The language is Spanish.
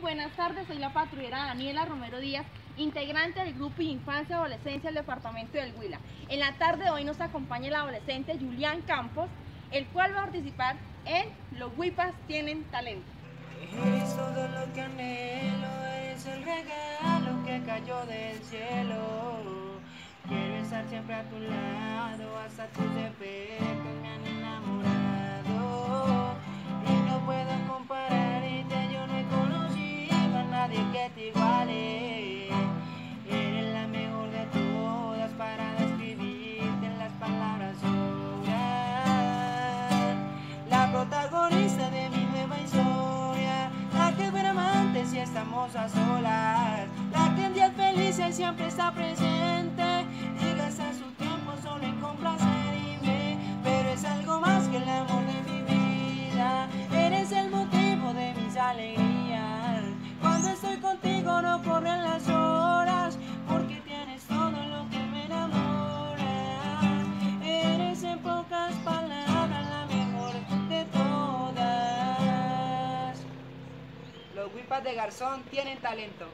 Buenas tardes, soy la patrullera Daniela Romero Díaz, integrante del Grupo Infancia y Adolescencia del Departamento del Huila. En la tarde de hoy nos acompaña el adolescente Julián Campos, el cual va a participar en Los Huipas Tienen Talento. Es todo lo que anhelo, es el regalo que cayó del cielo. Quiero estar siempre a tu lado, hasta te iguale. Eres la mejor de todas para describirte en las palabras sobran. La protagonista de mi nueva historia, la que ver amantes y estamos a solas, la que en días felices siempre está presente Huipas de Garzón tienen talento.